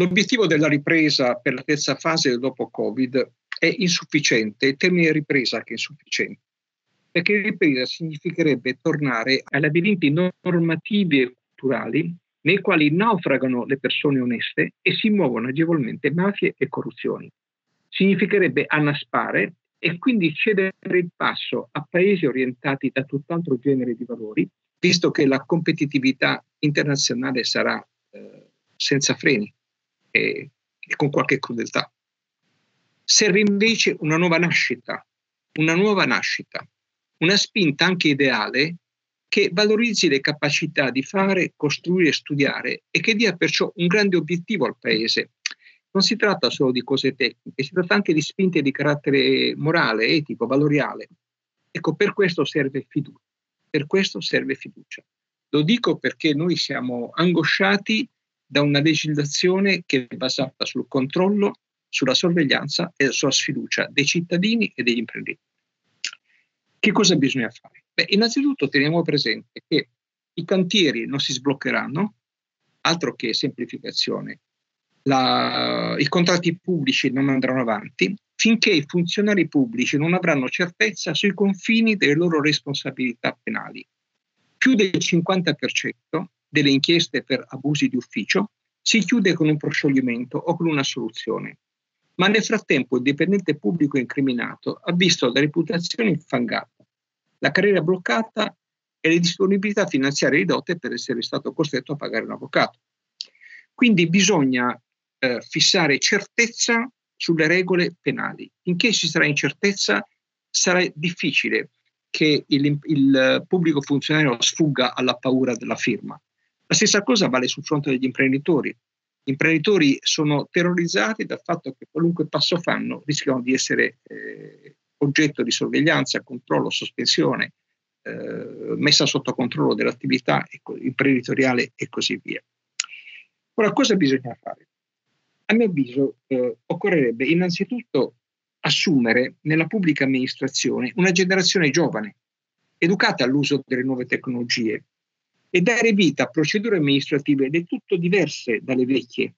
L'obiettivo della ripresa per la terza fase dopo Covid è insufficiente, il termine ripresa che è insufficiente, perché ripresa significherebbe tornare ai labirinti normativi e culturali nei quali naufragano le persone oneste e si muovono agevolmente mafie e corruzioni. Significherebbe annaspare e quindi cedere il passo a paesi orientati da tutt'altro genere di valori, visto che la competitività internazionale sarà eh, senza freni e, e con qualche crudeltà. Serve invece una nuova nascita, una nuova nascita, una spinta anche ideale che valorizzi le capacità di fare, costruire e studiare e che dia perciò un grande obiettivo al Paese. Non si tratta solo di cose tecniche, si tratta anche di spinte di carattere morale, etico, valoriale. Ecco, per questo serve fiducia. Per questo serve fiducia. Lo dico perché noi siamo angosciati da una legislazione che è basata sul controllo, sulla sorveglianza e sulla sfiducia dei cittadini e degli imprenditori. Che cosa bisogna fare? Beh, innanzitutto teniamo presente che i cantieri non si sbloccheranno, altro che semplificazione. La, I contratti pubblici non andranno avanti finché i funzionari pubblici non avranno certezza sui confini delle loro responsabilità penali. Più del 50% delle inchieste per abusi di ufficio si chiude con un proscioglimento o con una soluzione. Ma nel frattempo il dipendente pubblico incriminato ha visto la reputazione infangata la carriera bloccata e le disponibilità finanziarie ridotte per essere stato costretto a pagare un avvocato. Quindi bisogna eh, fissare certezza sulle regole penali. Finché ci sarà incertezza sarà difficile che il, il pubblico funzionario sfugga alla paura della firma. La stessa cosa vale sul fronte degli imprenditori. Gli imprenditori sono terrorizzati dal fatto che qualunque passo fanno rischiano di essere eh, oggetto di sorveglianza, controllo, sospensione, eh, messa sotto controllo dell'attività imprenditoriale e così via. Ora, cosa bisogna fare? A mio avviso eh, occorrerebbe innanzitutto assumere nella pubblica amministrazione una generazione giovane, educata all'uso delle nuove tecnologie e dare vita a procedure amministrative del tutto diverse dalle vecchie,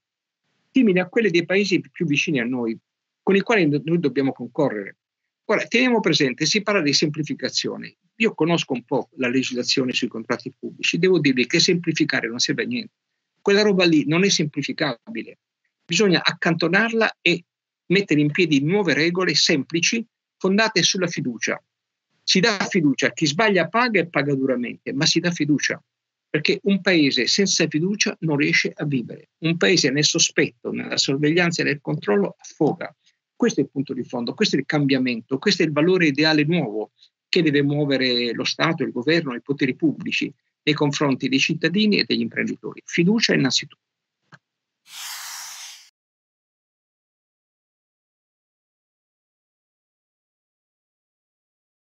simili a quelle dei paesi più vicini a noi, con i quali noi dobbiamo concorrere. Ora, teniamo presente, si parla di semplificazione. Io conosco un po' la legislazione sui contratti pubblici, devo dirvi che semplificare non serve a niente. Quella roba lì non è semplificabile. Bisogna accantonarla e mettere in piedi nuove regole semplici fondate sulla fiducia. Si dà fiducia, chi sbaglia paga e paga duramente, ma si dà fiducia, perché un paese senza fiducia non riesce a vivere. Un paese nel sospetto, nella sorveglianza e nel controllo affoga. Questo è il punto di fondo, questo è il cambiamento, questo è il valore ideale nuovo che deve muovere lo Stato, il governo, i poteri pubblici nei confronti dei cittadini e degli imprenditori. Fiducia innanzitutto.